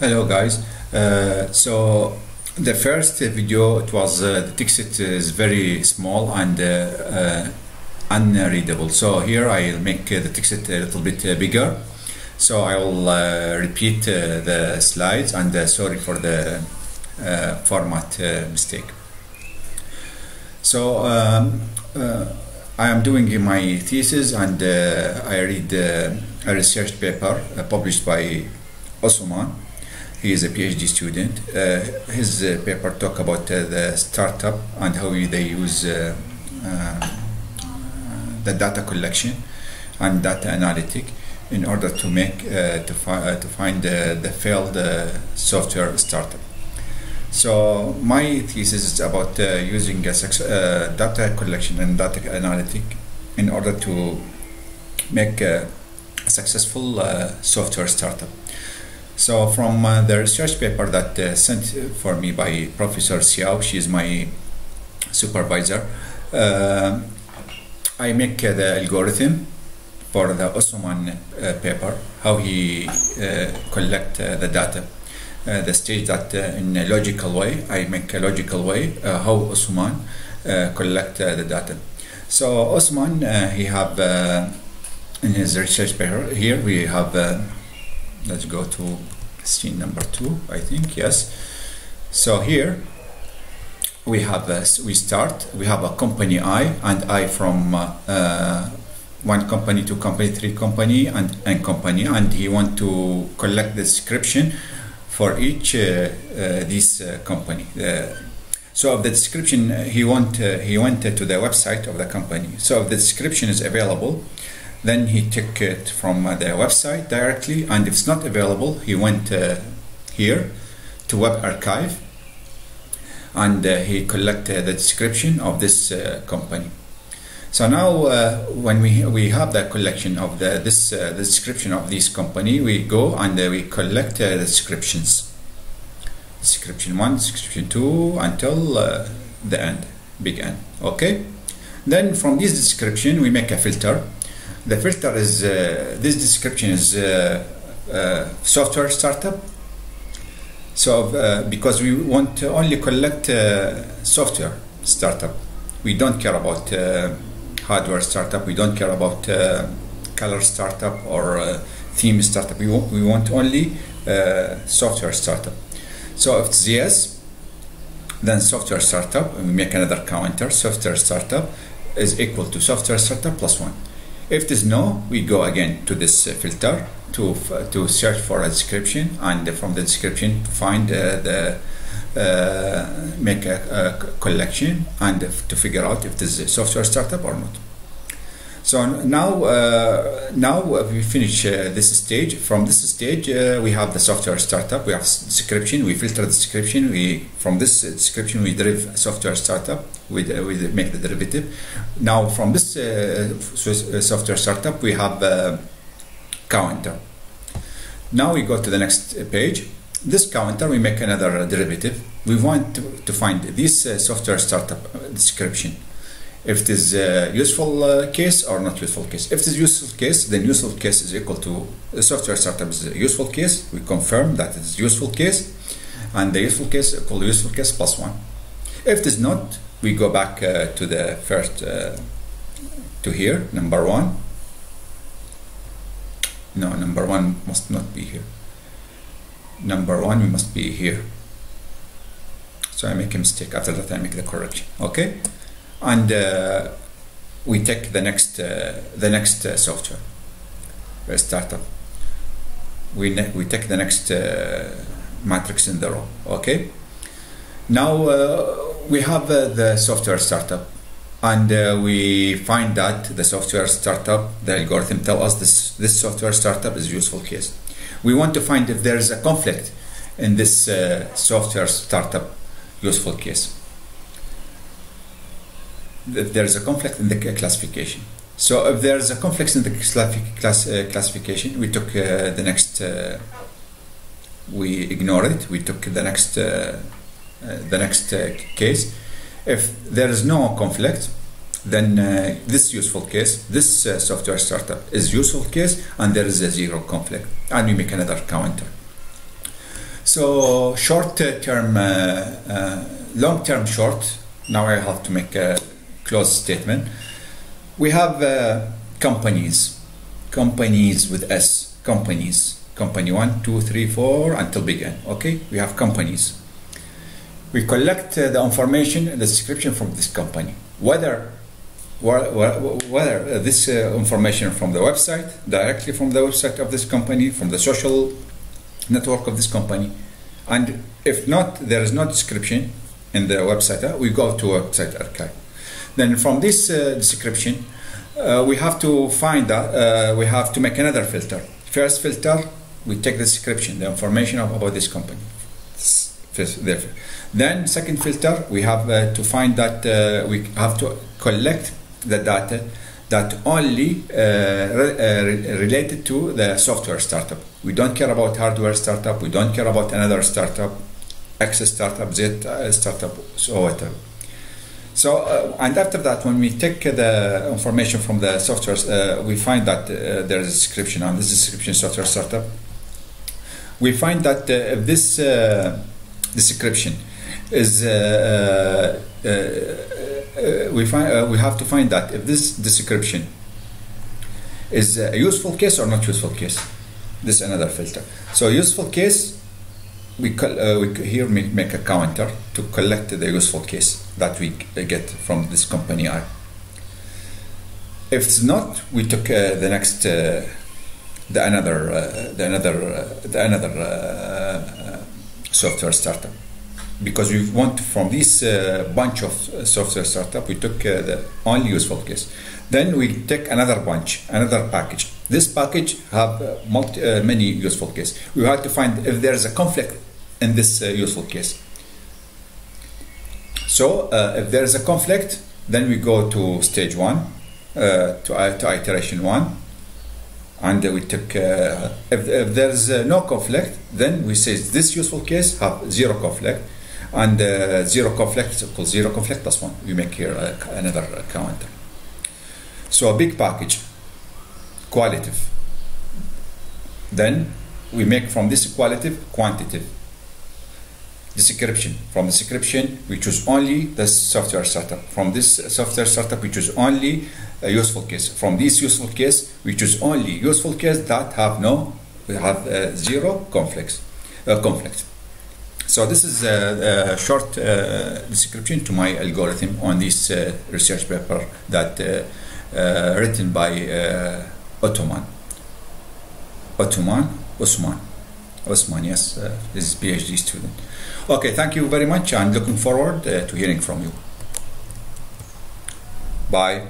Hello guys. Uh, so the first video it was uh, the text is very small and uh, uh, unreadable. So here I'll make uh, the text a little bit uh, bigger. So I will repeat the slides and sorry for the format mistake. So um, I am doing my thesis and I read a research paper published by Osman. He is a PhD student. Uh, his uh, paper talk about uh, the startup and how they use the data collection and data analytic in order to make to, fi- to find the failed software startup. So my thesis is about uh, using uh, data collection and data analytic in order to make a successful uh, software startup. So from uh, the research paper that uh, sent for me by Professor Xiao, she is my supervisor. Uh, I make the algorithm for the Osman paper, how he collect the data. Uh, the stage that uh, in a logical way, I make a logical way uh, how Osman collect the data. So Osman, he have in his research paper here we have. Let's go to scene number two. I think yes. So here we have a, we start. We have a company I and I from uh, uh, one company to company, three company and, and company, and he want to collect the description for each uh, uh, this uh, company. Uh, so of the description, he want he went to the website of the company. So if the description is available, then he took it from uh, the website directly, and if it's not available, he went uh, here to Web Archive, and uh, he collected the description of this company. So now, uh, when we we have the collection of the this uh, the description of this company, we go and uh, we collect uh, the descriptions. Description one, description two, until the end, big end. Okay. Then from this description, we make a filter. The filter is uh, this description is uh, uh, software startup. So because we want to only collect software startup, we don't care about hardware startup. We don't care about color startup or theme startup. We want, we want only uh, software startup. So if it's yes, then software startup, we make another counter. Software startup is equal to software startup plus one. If is no, we go again to this uh, filter to to search for a description, and from the description find uh, the uh, make a, a collection and to figure out if this is a software startup or not. So now, uh, now we finish uh, this stage. From this stage, uh, we have the software startup. We have description. We filter the description. We from this description we derive software startup. We, uh, we make the derivative. Now from this uh, software startup, we have uh, counter. Now we go to the next page. This counter, we make another derivative. We want to, to find this software startup description if it is a useful uh, case or not useful case. If it is useful case, then useful case is equal to the software startup is a useful case. We confirm that it is useful case, and the useful case equal to useful case plus one. If it is not, we go back uh, to the first uh, to here number one. No, number one must not be here. Number one we must be here. So I make a mistake. After that, I make the correction. Okay and uh, we take the next uh, the next uh, software startup. We we take the next matrix in the row okay? Now we have the software startup and uh, we find that the software startup the algorithm tell us this this software startup is useful case. We want to find if there is a conflict in this uh, software startup useful case if there is a conflict in the classification. So if there is a conflict in the class, uh, classification, we took uh, the next, uh, we ignore it. We took the next, uh, uh, the next uh, case. If there is no conflict, then this useful case, this software startup is useful case, and there is a zero conflict, and we make another counter. So short term, uh, uh, long term short. Now I have to make a close statement. We have uh, companies, companies with S, companies, company one, two, three, four, until big N. Okay, we have companies. We collect uh, the information, and the description from this company, whether whether this uh, information from the website, directly from the website of this company, from the social network of this company, and if not, there is no description in the website, uh, we go to website archive. Then from this uh, description, uh, we have to find that uh, we have to make another filter. First filter, we take the description, the information about this company. Then second filter, we have uh, to find that uh, we have to collect the data that only uh, re related to the software startup. We don't care about hardware startup. We don't care about another startup, X startup, Z startup, so whatever. So, uh, and after that, when we take the information from the software, uh, we find that uh, there is a description on this description software startup. We find that if this description is we find we have to find that if this description is a useful case or not useful case. This is another filter. So useful case, we, uh, we here make a counter to collect the useful case that we get from this company I. If it's not, we took uh, the next, uh, the another, uh, the another, uh, the another uh, software startup, because we want from this bunch of software startup, we took the only useful case. Then we take another bunch, another package. This package have multi, many useful case. We have to find if there is a conflict in this useful case so uh, if there is a conflict, then we go to stage one, uh, to, uh, to iteration one, and we took. Uh, if, if there is uh, no conflict, then we say this useful case have zero conflict, and uh, zero conflict is equal zero conflict plus one. We make here another counter. So a big package, qualitative. Then we make from this qualitative quantitative description. From the description, we choose only the software startup. From this software startup, we choose only a useful case. From this useful case, we choose only useful case that have no, we have uh, zero conflicts, uh, conflict. So this is a, a short uh, description to my algorithm on this uh, research paper that uh, uh, written by Ottoman. Ottoman Osman. Osman, yes, uh, is PhD student. Okay, thank you very much. I'm looking forward uh, to hearing from you. Bye.